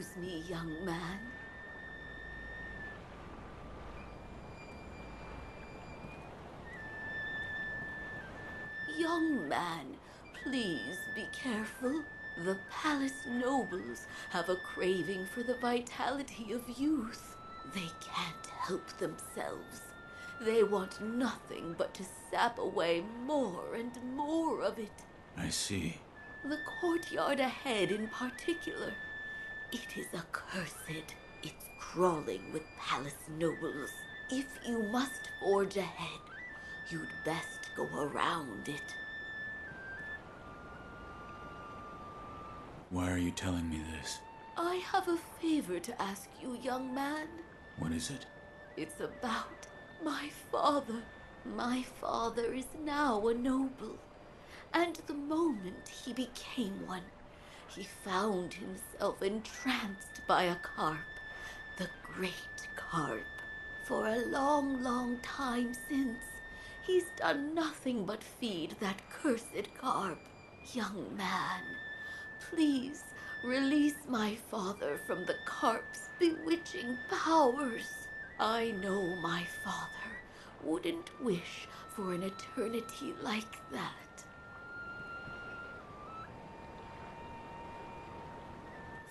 Excuse me, young man. Young man, please be careful. The palace nobles have a craving for the vitality of youth. They can't help themselves. They want nothing but to sap away more and more of it. I see. The courtyard ahead, in particular. It is accursed. It's crawling with palace nobles. If you must forge ahead, you'd best go around it. Why are you telling me this? I have a favor to ask you, young man. What is it? It's about my father. My father is now a noble. And the moment he became one, he found himself entranced by a carp, the great carp. For a long, long time since, he's done nothing but feed that cursed carp. Young man, please release my father from the carp's bewitching powers. I know my father wouldn't wish for an eternity like that.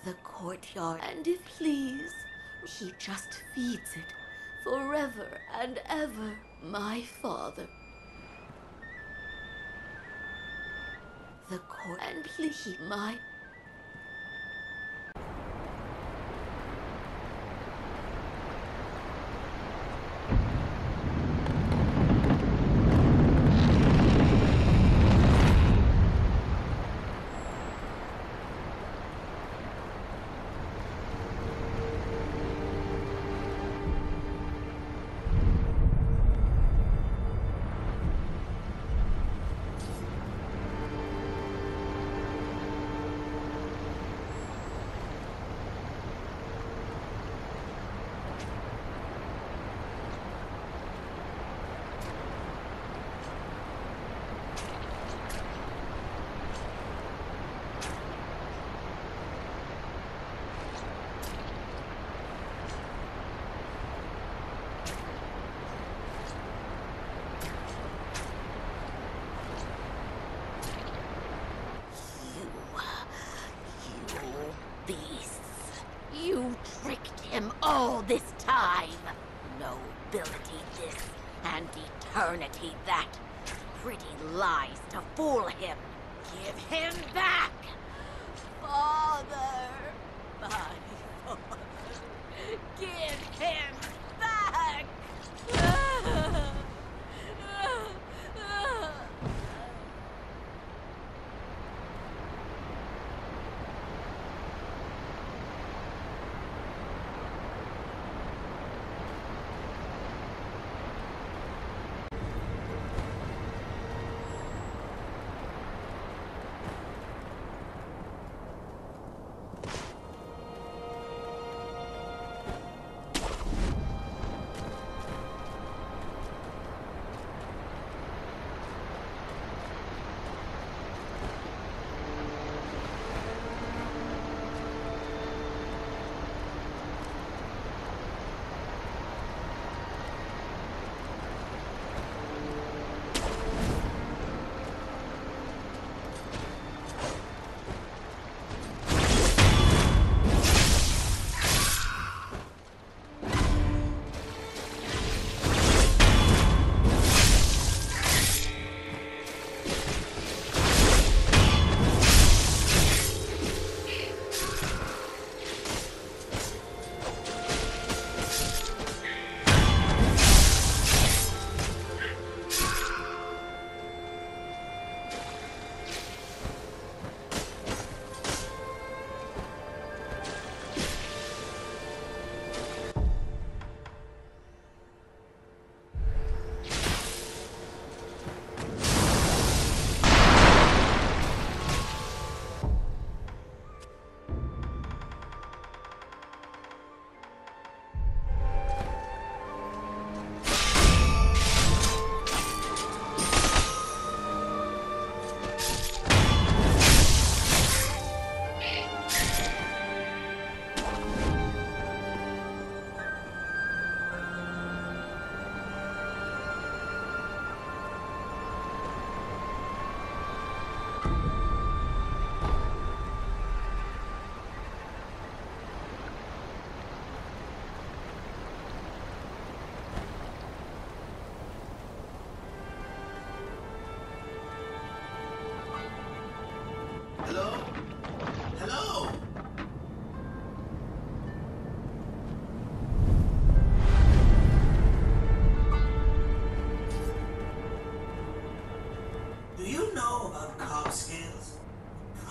The courtyard, and if please, he just feeds it forever and ever, my father. The court, and please, my all this time. Nobility this, and eternity that. Pretty lies to fool him. Give him back! Father! My father! Give him back!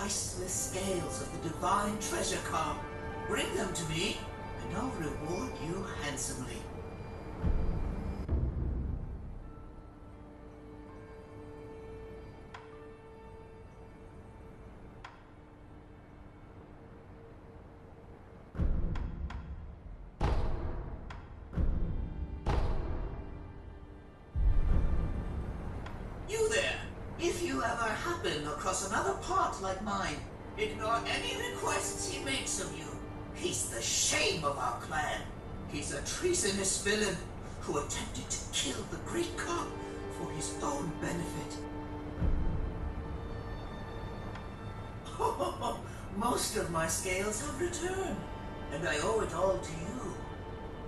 priceless scales of the divine treasure carp. Bring them to me, and I'll reward you handsomely. Villain who attempted to kill the great carp for his own benefit. Most of my scales have returned, and I owe it all to you.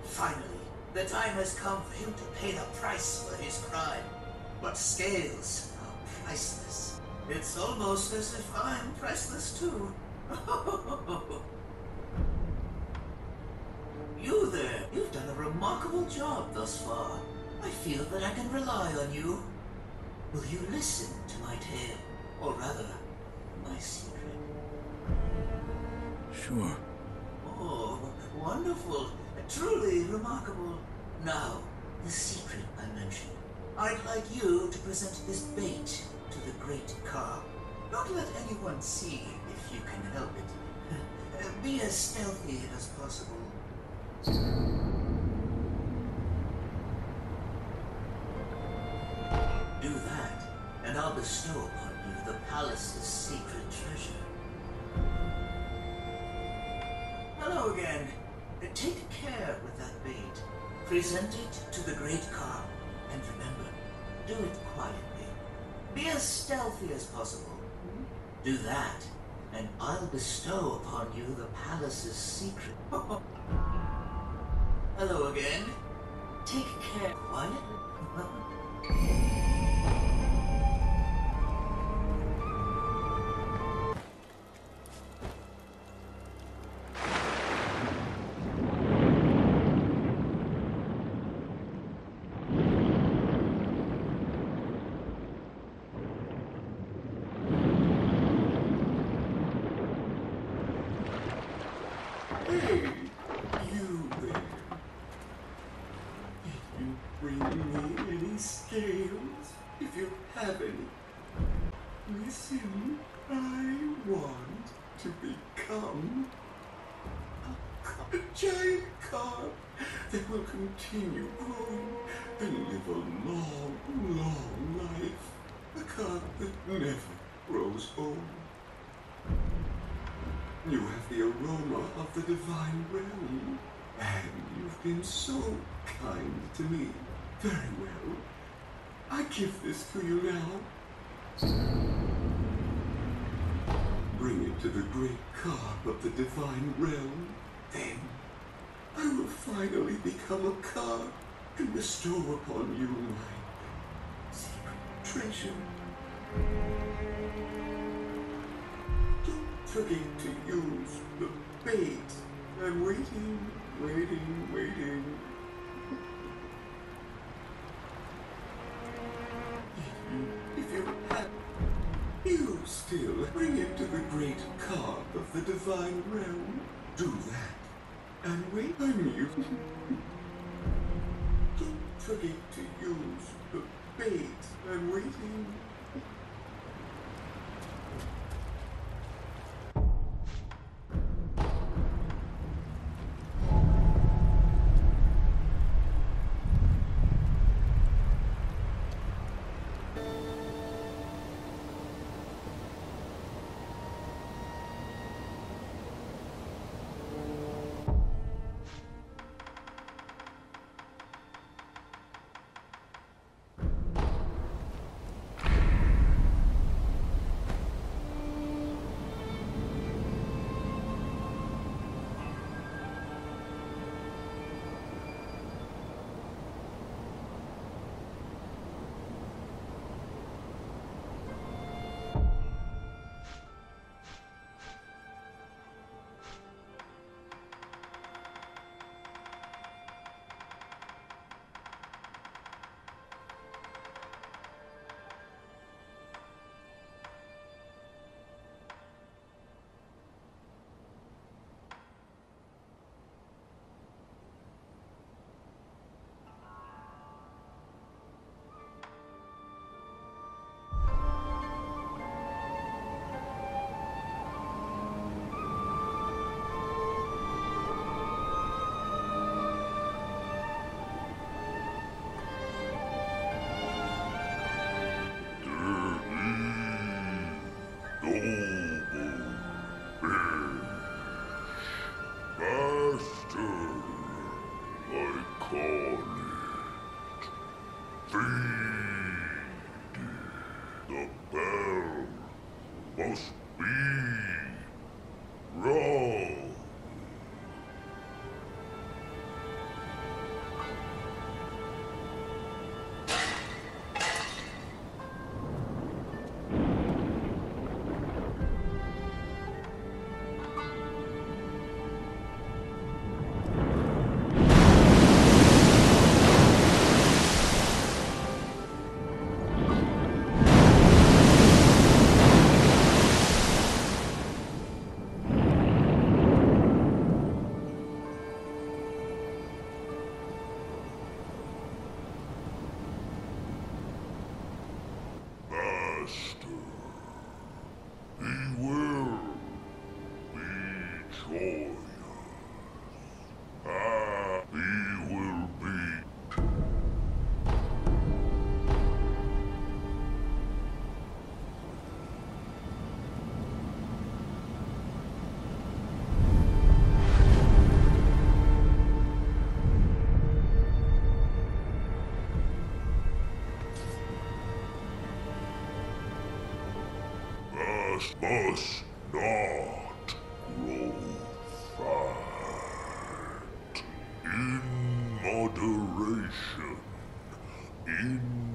Finally, the time has come for him to pay the price for his crime. But scales are priceless. It's almost as if I'm priceless too. you there, remarkable job thus far. I feel that I can rely on you. Will you listen to my tale? Or rather, my secret? Sure. Oh, wonderful. Truly remarkable. Now, the secret I mentioned. I'd like you to present this bait to the great carp. Don't let anyone see if you can help it. Be as stealthy as possible. The secret treasure. Hello again. Take care with that bait. Present it to the great carp. And remember, do it quietly. Be as stealthy as possible. Do that, and I'll bestow upon you the palace's secret. Hello again. Take care. Quietly. That will continue growing and live a long, long life. A carp that never grows old. You have the aroma of the divine realm, and you've been so kind to me. Very well. I give this to you now. Bring it to the great carp of the divine realm. Then I will finally become a carp and bestow upon you my secret treasure. Don't forget to use the bait. I'm waiting, waiting, waiting. If you, have, you still bring it to the great carp of the divine realm. Do that, and wait on you. Don't forget to use the bait. I'm waiting. Adios. Joyous. Happy will be Thus must not In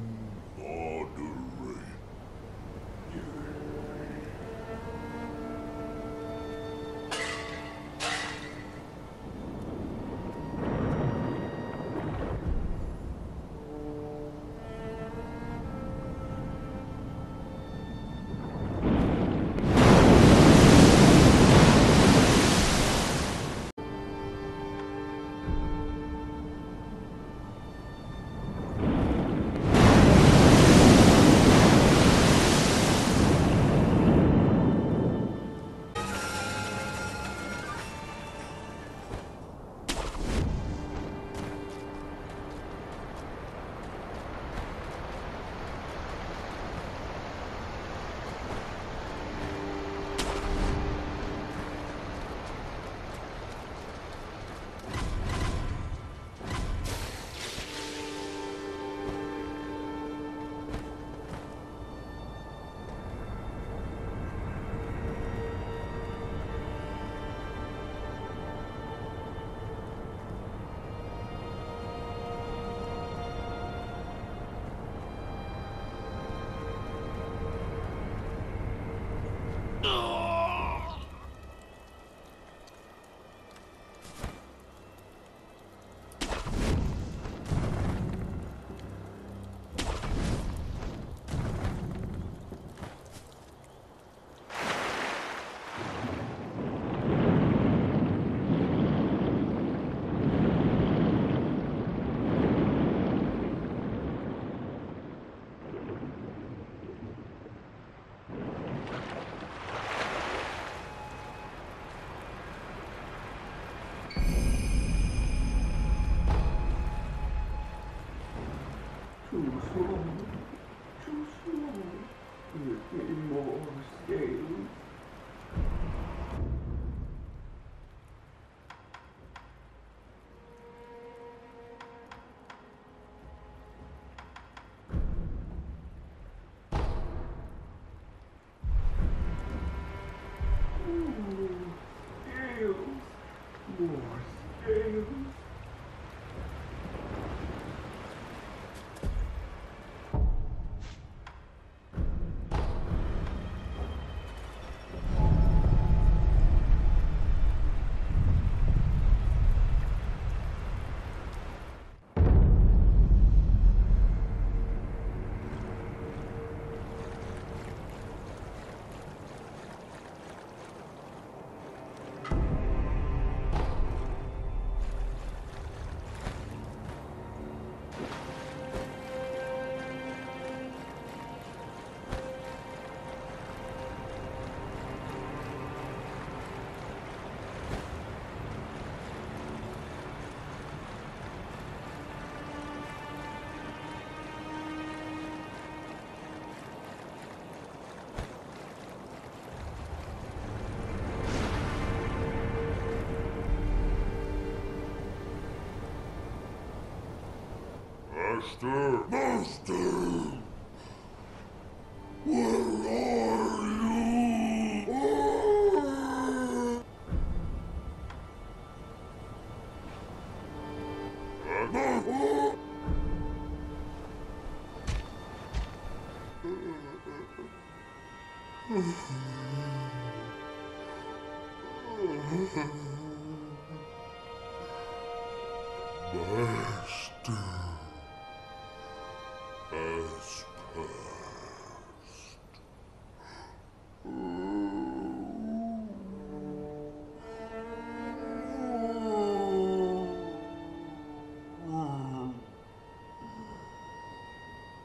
Master! Master!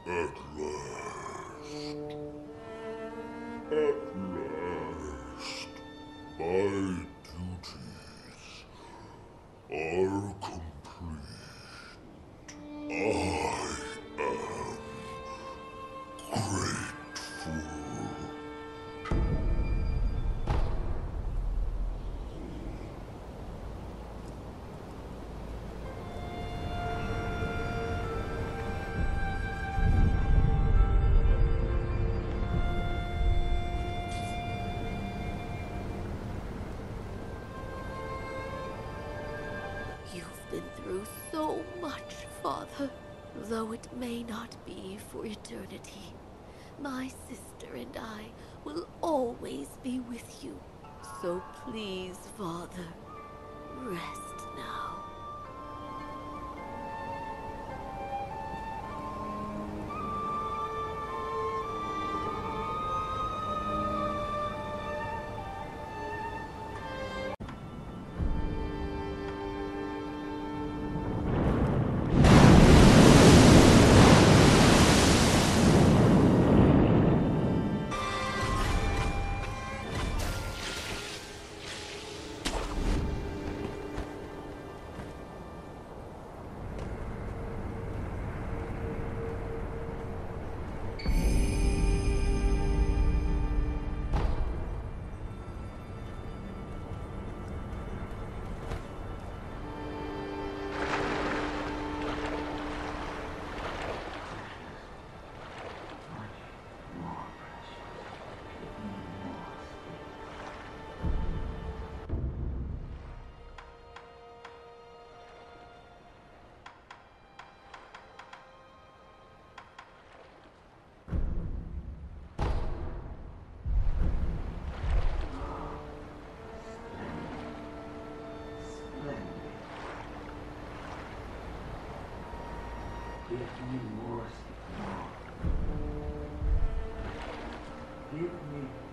At last. At last. My duties are Father. Though it may not be for eternity, my sister and I will always be with you. So please, Father, rest Give me more. Give me.